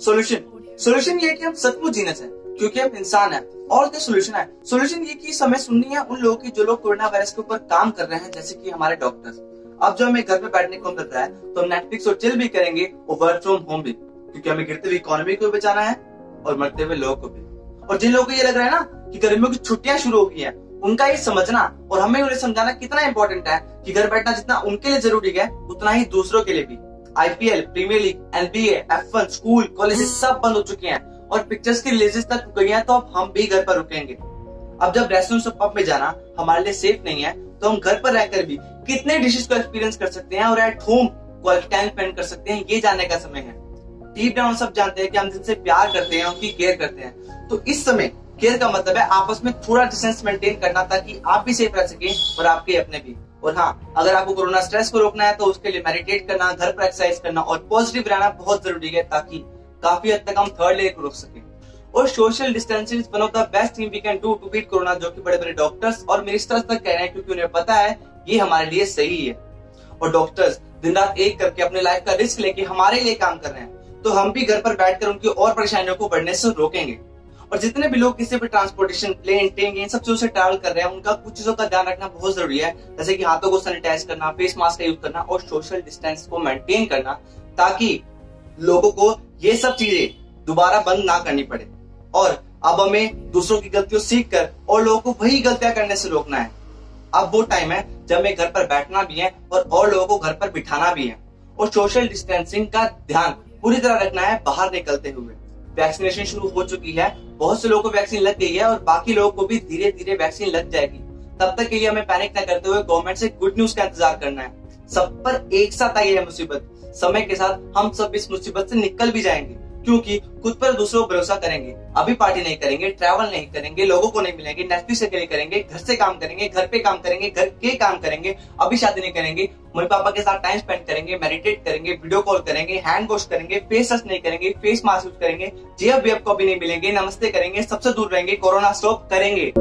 Solution solution ये कि हम सचमुच जीना चाहें, क्योंकि हम इंसान है और क्या सोल्यूशन है सोल्यूशन ये कि हमें सुननी है उन लोगों की जो लोग कोरोना वायरस के ऊपर काम कर रहे हैं, जैसे कि हमारे डॉक्टर्स अब जो हमें घर पे बैठने को मिल रहा है तो हम नेटफ्लिक्स और चिल भी करेंगे और वर्क फ्रॉम होम भी, क्योंकि हमें गिरते हुए इकोनॉमी को बचाना है और मरते हुए लोगों को भी। और जिन लोगों को ये लग रहा है ना कि गर्मियों की छुट्टियाँ शुरू हो गई है, उनका ये समझना और हमें उन्हें समझाना कितना इंपॉर्टेंट है कि घर बैठना जितना उनके लिए ज़रूरी है, उतना ही दूसरों के लिए भी। IPL premier league NBA F one school college सब बंद हो चुके हैं। और पिक्चर्स की रिलीजेस तक रुक गई हैं तो अब हम भी घर पर रुकेंगे। अब जब रेस्टोरेंट पब में जाना हमारे लिए सेफ़ नहीं है तो हम घर पर रहकर भी कितने डिशेस को एक्सपीरियंस कर सकते हैं और at home quality time spend कर सकते हैं, ये जानने का समय है। डीप डाउन सब जानते हैं कि हम जिनसे प्यार करते हैं, उनकी केयर करते हैं। तो इस समय केयर का मतलब है आपस में थोड़ा डिस्टेंस मेंटेन करना ताकि आप भी सेफ़ रह सके और आपके अपने भी। और हाँ अगर आपको कोरोना स्ट्रेस को रोकना है तो उसके लिए मेडिटेट करना, घर पर एक्सरसाइज करना और पॉजिटिव रहना बहुत ज़रूरी है, ताकि काफ़ी हद तक हम थर्ड लेयर को रोक सके। और social distancing one of the best thing we can do to beat corona जो कि बड़े बड़े डॉक्टर्स और मिनिस्टर्स तक कह रहे हैं, क्योंकि उन्हें पता है, ये हमारे लिए सही है। और डॉक्टर्स दिन रात एक करके अपने लाइफ का रिस्क लेके हमारे लिए काम कर रहे हैं तो हम भी घर पर बैठकर उनकी और परेशानियों को बढ़ने से रोकेंगे। और जितने भी लोग किसी भी ट्रांसपोर्टेशन प्लेन ट्रेन इन सब चीज़ों से ट्रैवल कर रहे हैं, उनका कुछ चीज़ों का ध्यान रखना बहुत ज़रूरी है। जैसे कि हाथों को सैनिटाइज करना फेस मास्क का यूज़ करना और सोशल डिस्टेंस को मेंटेन करना, ताकि लोगों को ये सब चीज़ें दोबारा बंद ना करनी पड़े। और अब हमें दूसरों की गलतियों सीख कर और लोगों को वही गलतियाँ करने से रोकना है। अब वो टाइम है जब हमें घर पर बैठना भी है और और लोगों को घर पर बिठाना भी है। और सोशल डिस्टेंसिंग का ध्यान पूरी तरह रखना है बाहर निकलते हुए। वैक्सीनेशन शुरू हो चुकी है। बहुत से लोगों को वैक्सीन लग गई है और बाकी लोगों को भी धीरे धीरे वैक्सीन लग जाएगी। तब तक के लिए हमें पैनिक न करते हुए गवर्नमेंट से गुड न्यूज़ का इंतज़ार करना है। सब पर एक साथ आई है मुसीबत। समय के साथ हम सब इस मुसीबत से निकल भी जाएँगे। क्योंकि खुद पर दूसरों को भरोसा करेंगे, अभी पार्टी नहीं करेंगे ट्रैवल नहीं करेंगे, लोगों को नहीं मिलेंगे नेटफ्लिक्स अकेले करेंगे, घर से काम करेंगे, घर पे काम करेंगे, घर के काम करेंगे, अभी शादी नहीं करेंगे, मम्मी पापा के साथ टाइम स्पेंड करेंगे मेडिटेट करेंगे वीडियो कॉल करेंगे हैंड वॉश करेंगे फेस वॉश नहीं करेंगे फेस मास्क यूज़ करेंगे, जे अब भी आपको अभी नहीं मिलेंगे, नमस्ते करेंगे, सबसे दूर रहेंगे कोरोना स्टॉप करेंगे।